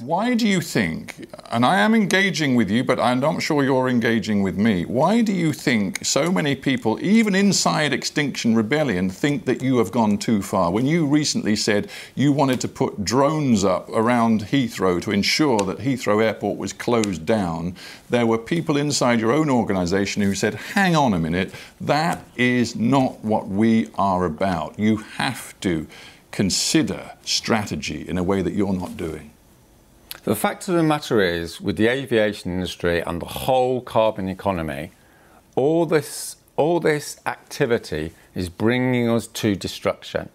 Why do you think, and I am engaging with you, but I'm not sure you're engaging with me, why do you think so many people, even inside Extinction Rebellion, think that you have gone too far? When you recently said you wanted to put drones up around Heathrow to ensure that Heathrow Airport was closed down, there were people inside your own organisation who said, hang on a minute, that is not what we are about. You have to consider strategy in a way that you're not doing. The fact of the matter is, with the aviation industry and the whole carbon economy, all this, all this activity is bringing us to destruction.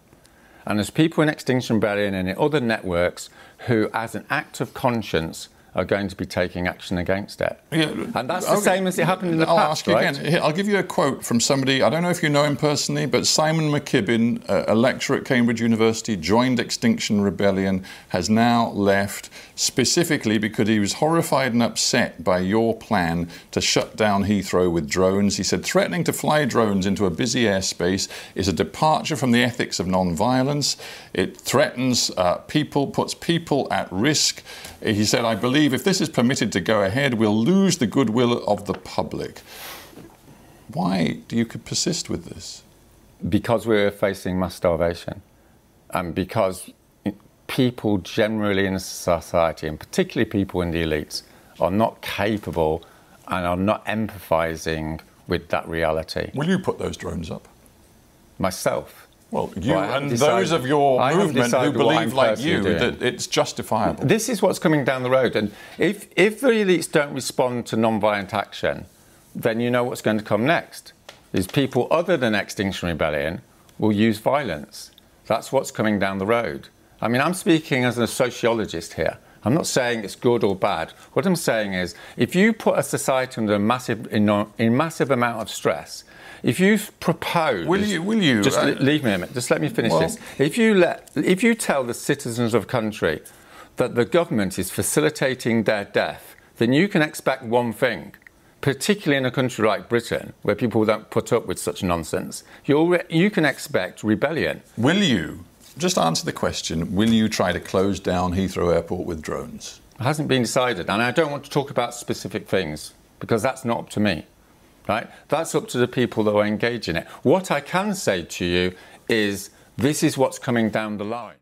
And there's people in Extinction Rebellion and in other networks who, as an act of conscience, are going to be taking action against it. Yeah, and that's the same as it happened in the I'll past. Ask you right? again. I'll give you a quote from somebody, I don't know if you know him personally, but Simon McKibbin, a lecturer at Cambridge University, joined Extinction Rebellion, has now left specifically because he was horrified and upset by your plan to shut down Heathrow with drones. He said, threatening to fly drones into a busy airspace is a departure from the ethics of non-violence. It threatens uh, people, puts people at risk. He said, I believe believe if this is permitted to go ahead, we'll lose the goodwill of the public. Why do you persist with this? Because we're facing mass starvation. And because people generally in society, and particularly people in the elites, are not capable and are not empathizing with that reality. Will you put those drones up? Myself. Well, you well, and decided, those of your movement who believe like you doing. that it's justifiable. This is what's coming down the road. And if, if the elites don't respond to non-violent action, then you know what's going to come next. Is people other than Extinction Rebellion will use violence. That's what's coming down the road. I mean, I'm speaking as a sociologist here. I'm not saying it's good or bad. What I'm saying is, if you put a society under a massive, in, in massive amount of stress, if you propose, will you? Will you? Just uh, leave me a minute. Just let me finish well, this. If you let, if you tell the citizens of a country that the government is facilitating their death, then you can expect one thing. Particularly in a country like Britain, where people don't put up with such nonsense, you you can expect rebellion. Will you? Just answer the question Will you try to close down Heathrow Airport with drones? It hasn't been decided, and I don't want to talk about specific things because that's not up to me. Right? That's up to the people that are engaged in it. What I can say to you is this is what's coming down the line.